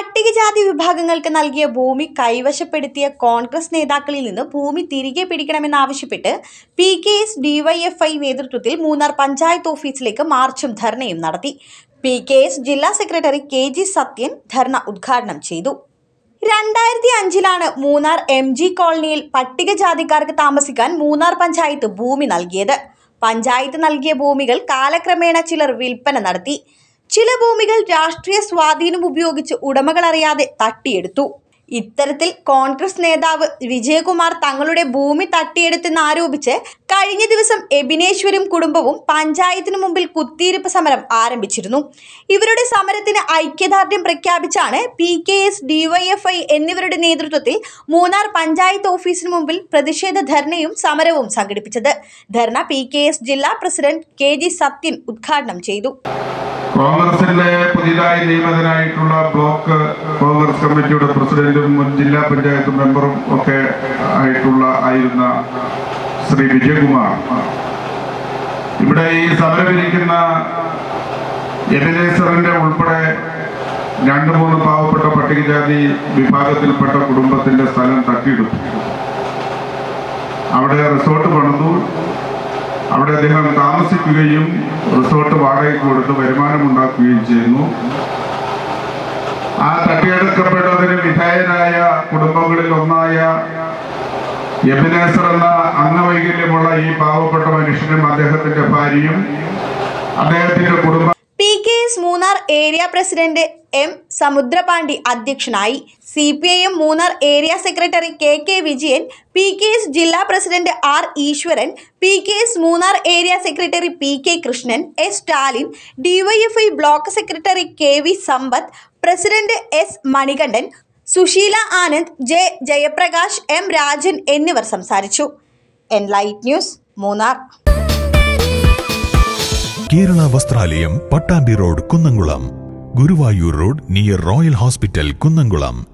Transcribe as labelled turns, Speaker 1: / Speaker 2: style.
Speaker 1: പട്ടികജാതി വിഭാഗങ്ങൾക്ക് നൽകിയ ഭൂമി കൈവശപ്പെടുത്തിയ കോൺഗ്രസ് നേതാക്കളിൽ നിന്ന് ഭൂമി തിരികെ പിടിക്കണമെന്നാവശ്യപ്പെട്ട് പി കെ എസ് ഡിവൈഎഫ്ഐ നേതൃത്വത്തിൽ മൂന്നാർ പഞ്ചായത്ത് ഓഫീസിലേക്ക് മാർച്ചും ധർണയും നടത്തി. പി കെ എസ് ജില്ലാ secretary K G Sathyan dharna ഉദ്ഘാടനം ചെയ്തു. രണ്ടായിരത്തി അഞ്ചിലാണ് മൂന്നാർ എം ജി കോളനിയിൽ പട്ടികജാതിക്കാർക്ക് താമസിക്കാൻ മൂന്നാർ പഞ്ചായത്ത് ഭൂമി നൽകിയത്. പഞ്ചായത്ത് നൽകിയ ഭൂമികൾ കാലക്രമേണ ചിലർ വിൽപ്പന നടത്തി. ചില ഭൂമികൾ രാഷ്ട്രീയ സ്വാധീനം ഉപയോഗിച്ച് ഉടമകൾ അറിയാതെ തട്ടിയെടുത്തു. ഇത്തരത്തിൽ കോൺഗ്രസ് നേതാവ് വിജയകുമാർ തങ്ങളുടെ ഭൂമി തട്ടിയെടുത്തെന്ന് ആരോപിച്ച് കഴിഞ്ഞ ദിവസം എബിനേശ്വരും കുടുംബവും പഞ്ചായത്തിന് മുമ്പിൽ കുത്തിയിരിപ്പ് സമരം ആരംഭിച്ചിരുന്നു. ഇവരുടെ സമരത്തിന് ഐക്യദാർഢ്യം പ്രഖ്യാപിച്ചാണ് പി കെ എസ് ഡിവൈഎഫ്ഐ എന്നിവരുടെ നേതൃത്വത്തിൽ മൂന്നാർ പഞ്ചായത്ത് ഓഫീസിന് മുമ്പിൽ പ്രതിഷേധ ധർണയും സമരവും സംഘടിപ്പിച്ചത്. ധർണ പി ജില്ലാ പ്രസിഡന്റ് കെ സത്യൻ ഉദ്ഘാടനം ചെയ്തു.
Speaker 2: കോൺഗ്രസിന്റെ പുതിയതായി നിയമിതനായിട്ടുള്ള ബ്ലോക്ക് കോൺഗ്രസ് കമ്മിറ്റിയുടെ പ്രസിഡന്റും മുൻ ജില്ലാ പഞ്ചായത്ത് മെമ്പറും ഒക്കെ ആയിട്ടുള്ള ആയിരുന്ന ശ്രീ വിജയകുമാർ. ഇവിടെ ഈ സമരമിരിക്കുന്ന എബിനേസറിന്റെ ഉൾപ്പെടെ രണ്ട് മൂന്ന് പാവപ്പെട്ട പട്ടികജാതി വിഭാഗത്തിൽപ്പെട്ട കുടുംബത്തിന്റെ സ്ഥലം തട്ടിയെടുത്തു അവിടെ റിസോർട്ട് പണിതു അവിടെ അദ്ദേഹം താമസിക്കുകയും റിസോർട്ട് വാടകയ്ക്ക് കൊടുത്ത് വരുമാനമുണ്ടാക്കുകയും ചെയ്യുന്നു. ആ തട്ടിയെടുക്കപ്പെട്ടതിന് വിധേയനായ കുടുംബങ്ങളിൽ ഒന്നായ എബിനേസർ എന്ന അംഗവൈകല്യമുള്ള ഈ പാവപ്പെട്ട മനുഷ്യനും അദ്ദേഹത്തിന്റെ ഭാര്യയും അദ്ദേഹത്തിന്റെ കുടുംബ
Speaker 1: Munnar area president M Samudrapandi അധ്യക്ഷനായി C P I M Munnar area secretary K K Vijayan P K S ജില്ലാ president R Eashwaran P K S Munnar area secretary P K Krishnan S Stalin DYFI block secretary K V Sampath president S Manikandan Susheela Anand J Jayaprakash M Rajan എന്നിവർ സംസാരിച്ചു. Enlight news Munnar.
Speaker 3: Kerala Vasthralayam Pattambi road Kunnamkulam. Guruvayur road near royal hospital Kunnamkulam.